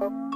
you.